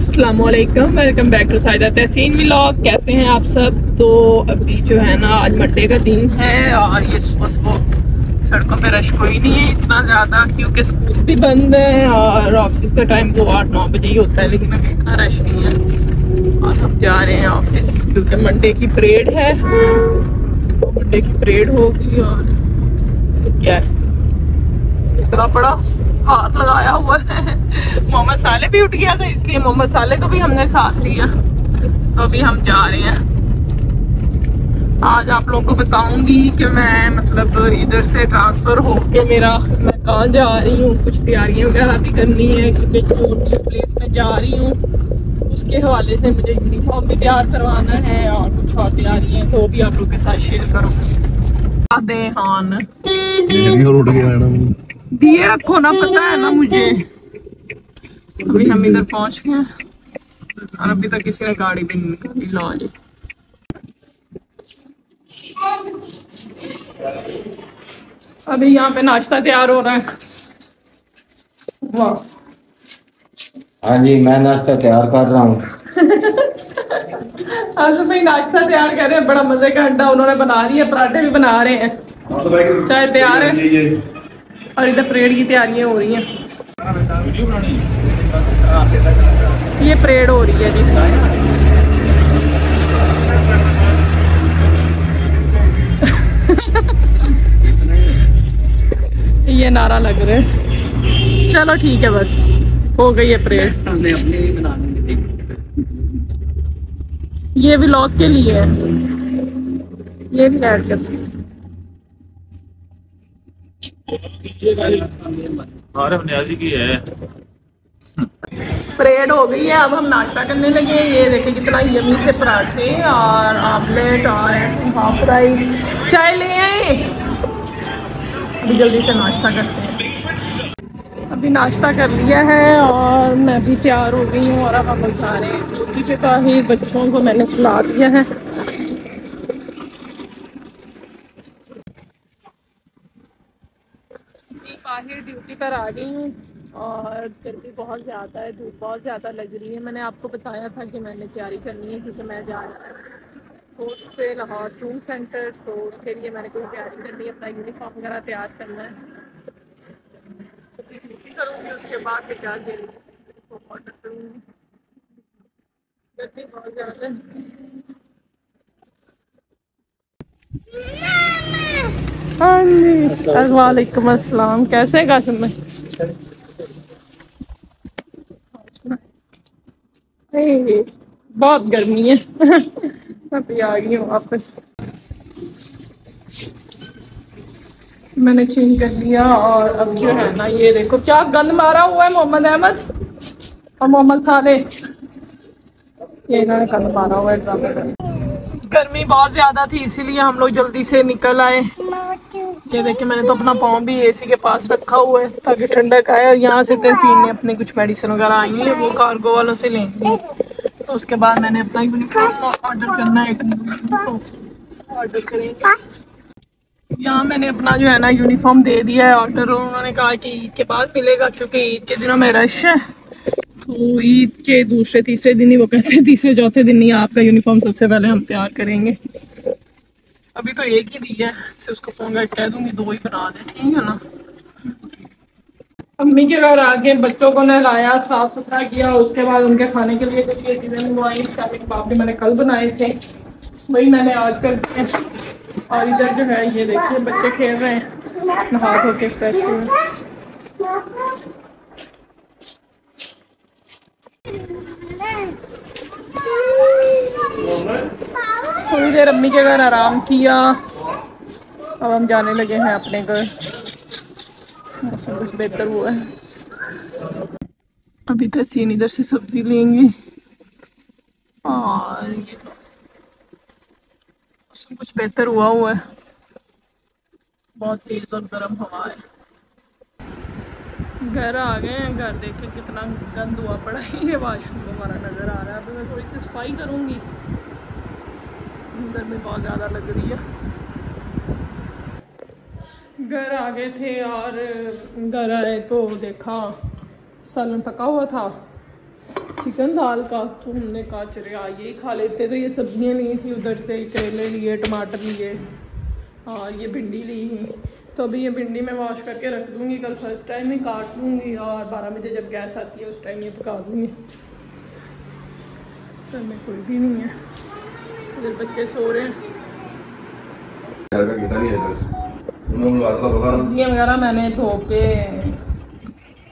अस्सलाम वालेकुम back to Saida Tehseen vlog कैसे हैं आप सब? तो अभी जो है ना, आज मंडे का दिन है और ये सुबह सुबह सड़कों पे रश कोई नहीं है इतना ज़्यादा, क्योंकि स्कूल भी बंद है और ऑफ़िस का टाइम तो आठ, नौ बजे ही होता है, लेकिन अभी इतना रश नहीं है। और हम जा रहे हैं ऑफ़िस क्योंकि मंडे की परेड है। तो मंडे की परेड होगी और क्या है। इतना बड़ा हाथ लगाया हुआ है। मोहम्मद साले भी उठ गया था, इसलिए मोहम्मद साले को भी हमने साथ लिया। तो अभी हम जा रहे हैं। आज आप लोगों को बताऊँगी कि मैं मतलब इधर से ट्रांसफ़र होके मेरा मैं कहाँ जा रही हूँ। कुछ तैयारियाँ वगैरह भी करनी है, क्योंकि जो प्लेस में जा रही हूँ, उसके हवाले से मुझे यूनिफॉर्म भी तैयार करवाना है और कुछ और तैयारियाँ तो भी आप लोग के साथ शेयर करूँगी। आधे दिए रखो ना पता है ना मुझे। अभी हम इधर पहुँच गए और अभी तक किसी ने गाड़ी भी नहीं निकाली लो जी। अभी यहाँ पे नाश्ता तैयार हो रहा है। वाह। हाँ जी मैं नाश्ता तैयार कर रहा हूँ। आज भाई नाश्ता तैयार कर रहे हैं बड़ा मज़े का अंडा उन्होंने बना रही है पराठे भी बना रहे हैं। चाय तैयार है। और इधर परेड की तैयारियाँ हो रही हैं। ये परेड हो रही है जी। ये नारा लग रहे हैं। चलो ठीक है बस, हो गई है परेड ये व्लॉग के लिए है। ये भी ऐड कर दिया न्याजी की है। परेड हो गई है, अब हम नाश्ता करने लगे हैं। ये देखें कितना यमी से पराठे और आमलेट और हाफ़ फ्राई चाय ले आए। अभी जल्दी से नाश्ता करते हैं। अभी नाश्ता कर लिया है और मैं भी तैयार हो गई हूँ और अब हम जा रहे हैं। ड्यूटी पे का ही बच्चों को मैंने सुला दिया है। अभी बाहर ड्यूटी पर आ गई हूँ और गर्मी बहुत ज़्यादा है, धूप बहुत ज़्यादा लग रही है। मैंने आपको बताया था कि मैंने तैयारी करनी है क्योंकि मैं जा रही कोर्स पे लाहौर ट्रूम सेंटर तो उसके लिए मैंने कोई तैयारी करनी है, अपना यूनिफॉर्म वगैरह तैयार करना है। तो ड्यूटी करूँगी, उसके बाद फिर तो गर्मी बहुत ज़्यादा है। हाँ जी वालेकुम अस्सलाम। कैसे कासिम बहुत गर्मी है। मैं भी आ गई हूँ वापस। मैंने चेंज कर लिया और अब जो है ना, ये देखो, क्या गंद मारा हुआ है मोहम्मद अहमद और मोहम्मद साले। ये इन्होंने गंद मारा हुआ है ड्रामे गर्मी बहुत ज़्यादा थी, इसीलिए हम लोग जल्दी से निकल आए। ये देखिए, मैंने तो अपना पाँव भी एसी के पास रखा हुआ है, ताकि ठंडक आए, और यहाँ से तहसीन ने अपने कुछ मेडिसिन वगैरह आई है, वो कार्गो वालों से लेंगी तो उसके बाद मैंने अपना ऑर्डर करना है ऑर्डर यहाँ मैंने अपना जो है ना यूनिफॉर्म दे दिया है ऑर्डर उन्होंने कहा कि ईद के बाद मिलेगा, क्योंकि ईद के दिनों में रश है। तो ईद के दूसरे, तीसरे दिन ही वो कहते हैं। तीसरे, चौथे दिन ही आपका यूनिफॉर्म सबसे पहले हम तैयार करेंगे। अभी तो एक ही दी है उसको फ़ोन करके कह दूँगी, दो ही बना दे, ठीक है ना? अम्मी के घर आके बच्चों को नहलाया साफ़ सुथरा किया, उसके बाद उनके खाने के लिए कुछ ये चीज़ें मंगवाई शादी कबाब भी मैंने कल बनाए थे। वही मैंने आज कर दिए और इधर जो है, ये देखिए, बच्चे खेल रहे हैं, नहा धो के फ्रेश हुए। थोड़ी देर अम्मी के घर आराम किया। अब हम जाने लगे हैं अपने घर। मौसम कुछ बेहतर हुआ है। अभी तहसीन इधर से सब्ज़ी लेंगे। और ये मौसम कुछ बेहतर हुआ हुआ है। बहुत तेज और गर्म हवा है। घर आ गए हैं, घर देखे कितना गंद हुआ पड़ा है, ये वाशरूम हमारा नज़र आ रहा है। अभी मैं थोड़ी सी सफ़ाई करूँगी। गर्मी बहुत ज़्यादा लग रही है। घर आ गए थे और घर आए तो देखा, सालन पका हुआ था। चिकन दाल का तो हमने कहा, चले आइए ही खा लेते तो ये सब्ज़ियाँ ली थी उधर से करेले लिए, टमाटर लिए और ये भिंडी ली तो अभी ये भिंडी मैं वॉश करके रख दूँगी। कल फ़र्स्ट टाइम ही काट लूँगी और बारह बजे जब गैस आती है, उस टाइम ये पका दूँगी। घर में कोई भी नहीं है। इधर बच्चे सो रहे हैं। सब्ज़ियाँ वगैरह मैंने धो के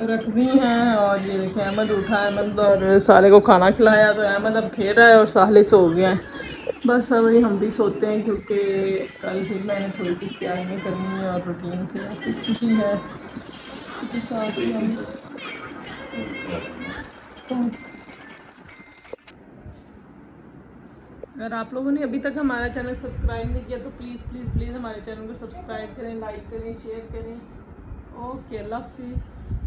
रख दी हैं और ये देखें अहमद उठा अहमद और साले को खाना खिलाया तो अहमद अब खेल रहा है और साले सो गया है। बस वही हम भी सोते हैं क्योंकि कल फिर मैंने थोड़ी कुछ तैयारियाँ करनी है और रूटीन फिर ऑफ़िस की ही है। इसी के साथ ही हम अगर आप लोगों ने अभी तक हमारा चैनल सब्सक्राइब नहीं किया तो प्लीज़ प्लीज़ प्लीज़ हमारे चैनल को सब्सक्राइब करें लाइक करें शेयर करें। ओके अल्लाह हाफिज़